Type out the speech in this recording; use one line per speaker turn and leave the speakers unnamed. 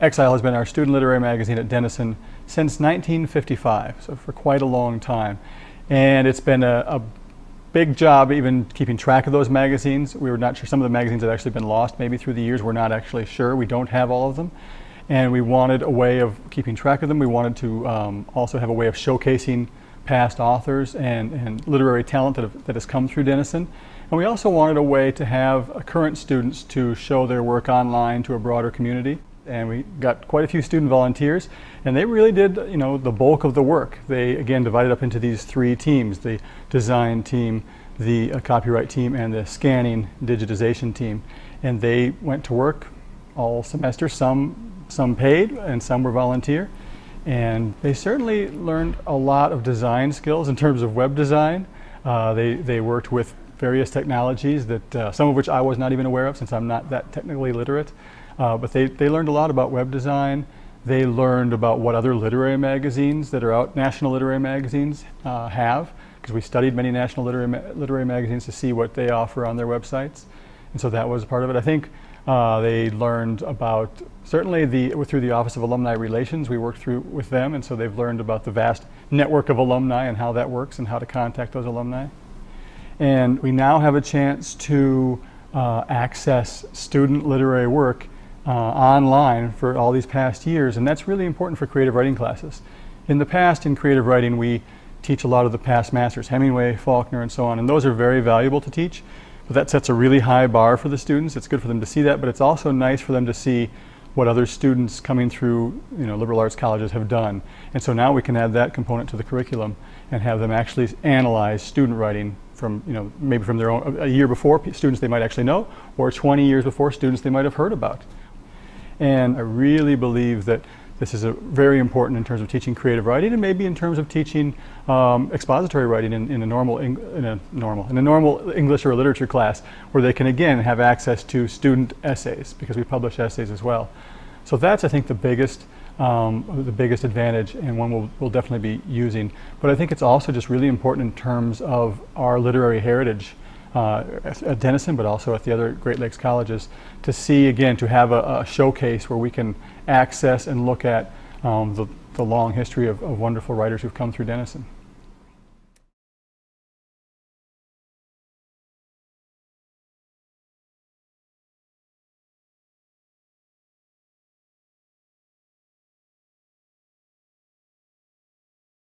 Exile has been our student literary magazine at Denison since 1955, so for quite a long time. And it's been a, a big job even keeping track of those magazines. We were not sure, some of the magazines had actually been lost maybe through the years. We're not actually sure. We don't have all of them. And we wanted a way of keeping track of them. We wanted to um, also have a way of showcasing past authors and, and literary talent that, have, that has come through Denison. And we also wanted a way to have current students to show their work online to a broader community and we got quite a few student volunteers and they really did you know the bulk of the work. They again divided up into these three teams the design team the uh, copyright team and the scanning digitization team. And they went to work all semester. Some some paid and some were volunteer. And they certainly learned a lot of design skills in terms of web design. Uh, they they worked with various technologies that uh, some of which I was not even aware of since I'm not that technically literate uh, but they, they learned a lot about web design. They learned about what other literary magazines that are out, national literary magazines, uh, have, because we studied many national literary, ma literary magazines to see what they offer on their websites. And so that was part of it. I think uh, they learned about, certainly the, through the Office of Alumni Relations, we worked through with them, and so they've learned about the vast network of alumni and how that works and how to contact those alumni. And we now have a chance to uh, access student literary work uh, online for all these past years, and that's really important for creative writing classes. In the past, in creative writing, we teach a lot of the past masters, Hemingway, Faulkner, and so on, and those are very valuable to teach. But that sets a really high bar for the students. It's good for them to see that, but it's also nice for them to see what other students coming through you know, liberal arts colleges have done. And so now we can add that component to the curriculum and have them actually analyze student writing from, you know, maybe from their own, a year before students they might actually know, or 20 years before students they might have heard about. And I really believe that this is very important in terms of teaching creative writing and maybe in terms of teaching um, expository writing in, in, a normal in a normal in a normal English or literature class where they can again have access to student essays because we publish essays as well. So that's I think the biggest um, the biggest advantage and one we'll, we'll definitely be using. But I think it's also just really important in terms of our literary heritage uh, at Denison, but also at the other Great Lakes colleges, to see again, to have a, a showcase where we can access and look at um, the, the long history of, of wonderful writers who've come through Denison.